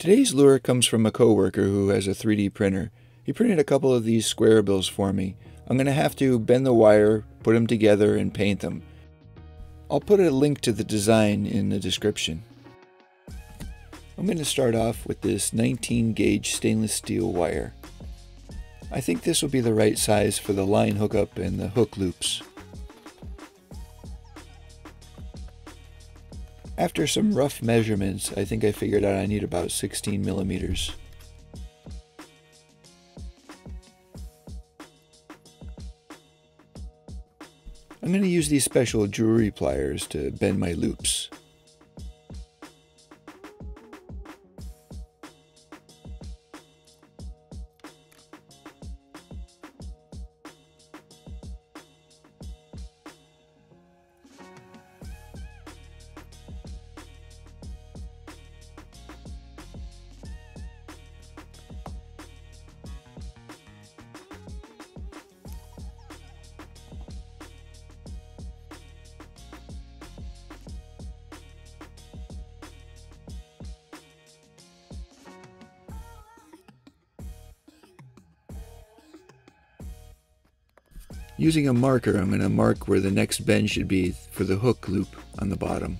Today's lure comes from a coworker who has a 3D printer. He printed a couple of these square bills for me. I'm going to have to bend the wire, put them together, and paint them. I'll put a link to the design in the description. I'm going to start off with this 19 gauge stainless steel wire. I think this will be the right size for the line hookup and the hook loops. After some mm. rough measurements, I think I figured out I need about 16 millimeters. I'm going to use these special jewelry pliers to bend my loops. Using a marker, I'm going to mark where the next bend should be for the hook loop on the bottom.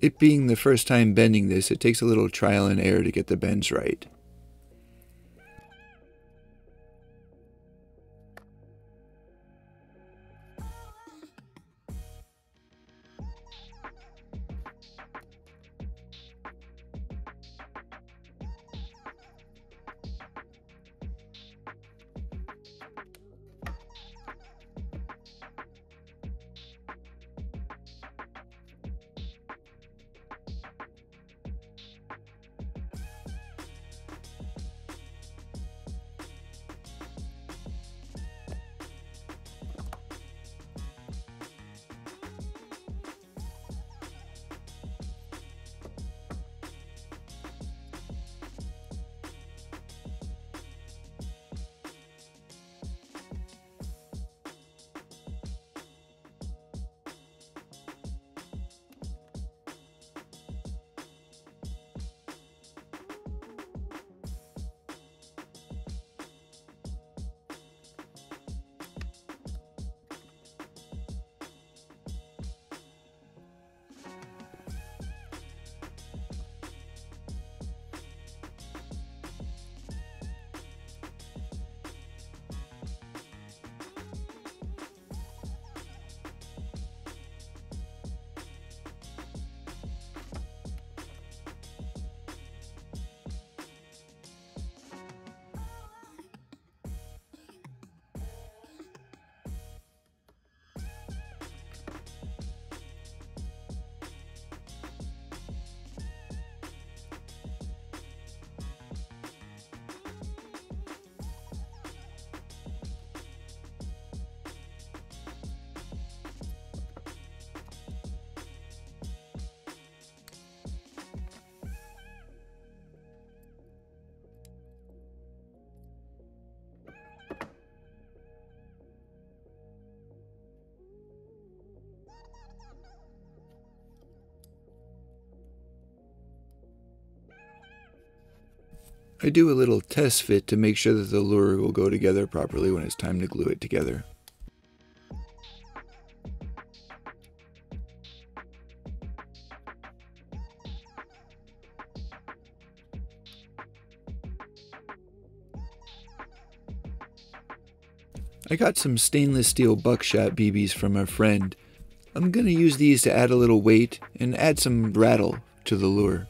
It being the first time bending this, it takes a little trial and error to get the bends right. I do a little test fit to make sure that the lure will go together properly when it's time to glue it together. I got some stainless steel buckshot BBs from a friend. I'm going to use these to add a little weight and add some rattle to the lure.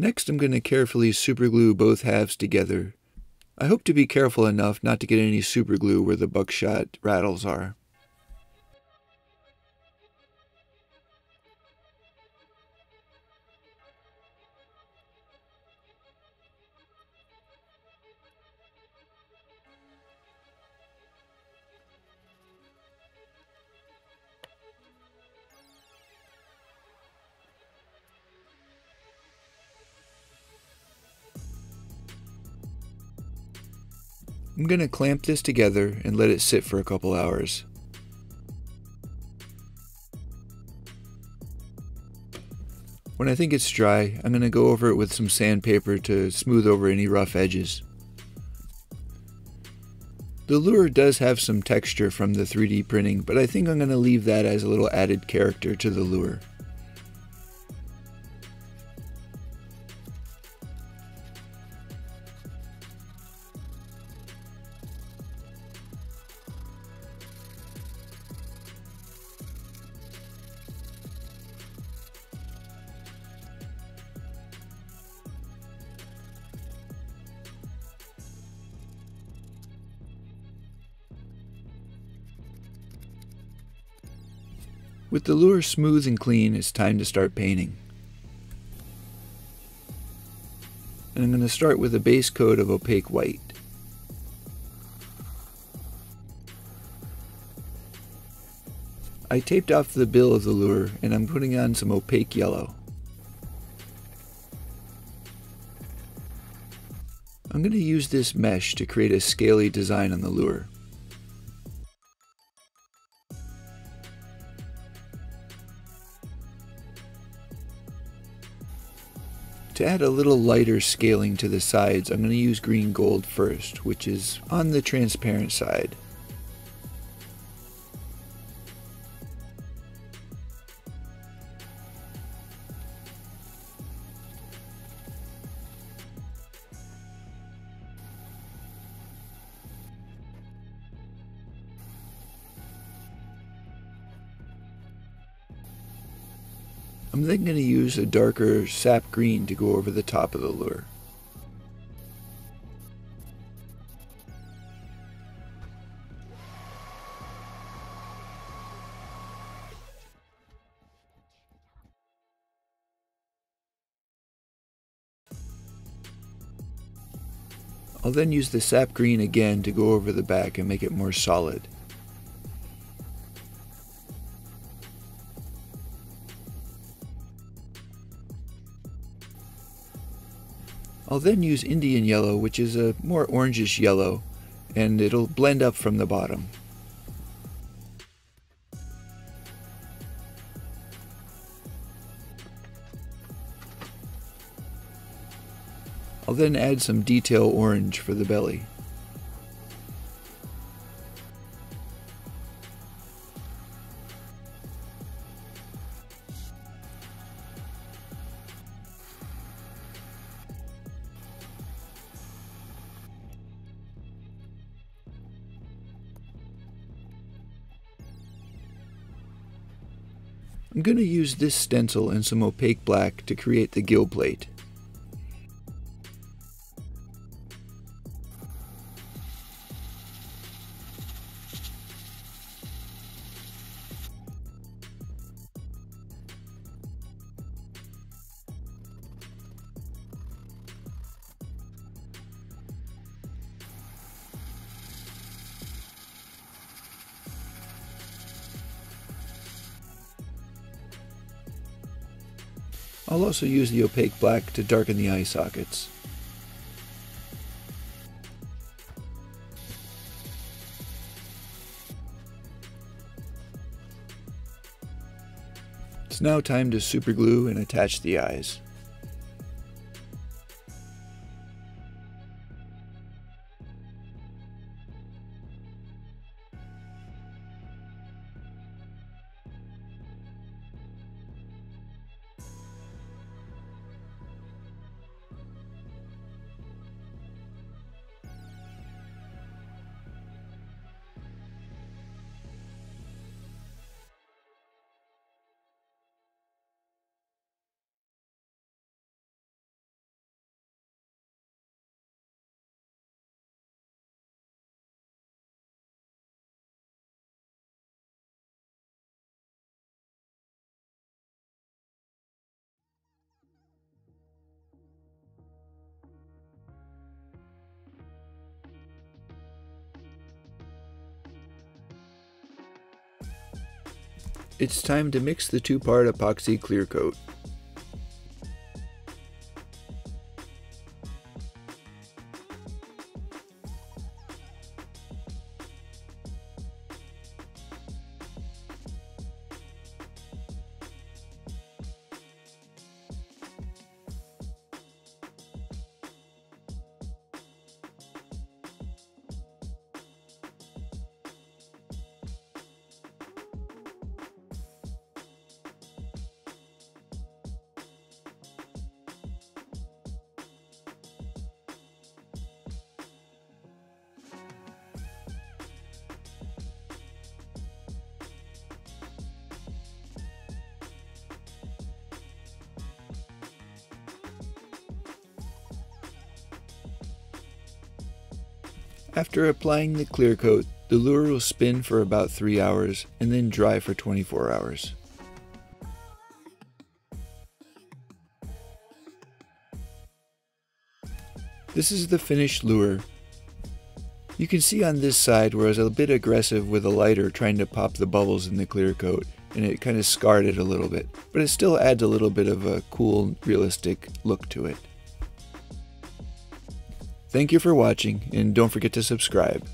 Next, I'm going to carefully superglue both halves together. I hope to be careful enough not to get any superglue where the buckshot rattles are. I'm going to clamp this together and let it sit for a couple hours. When I think it's dry, I'm going to go over it with some sandpaper to smooth over any rough edges. The lure does have some texture from the 3D printing, but I think I'm going to leave that as a little added character to the lure. With the lure smooth and clean, it's time to start painting. And I'm going to start with a base coat of opaque white. I taped off the bill of the lure and I'm putting on some opaque yellow. I'm going to use this mesh to create a scaly design on the lure. To add a little lighter scaling to the sides, I'm going to use green gold first, which is on the transparent side. I'm then going to use a darker sap green to go over the top of the lure. I'll then use the sap green again to go over the back and make it more solid. I'll then use Indian yellow, which is a more orangish yellow, and it'll blend up from the bottom. I'll then add some detail orange for the belly. I'm going to use this stencil and some opaque black to create the gill plate. I'll also use the opaque black to darken the eye sockets. It's now time to superglue and attach the eyes. It's time to mix the two-part epoxy clear coat. After applying the clear coat, the lure will spin for about 3 hours and then dry for 24 hours. This is the finished lure. You can see on this side where I was a bit aggressive with a lighter trying to pop the bubbles in the clear coat and it kind of scarred it a little bit, but it still adds a little bit of a cool, realistic look to it. Thank you for watching, and don't forget to subscribe.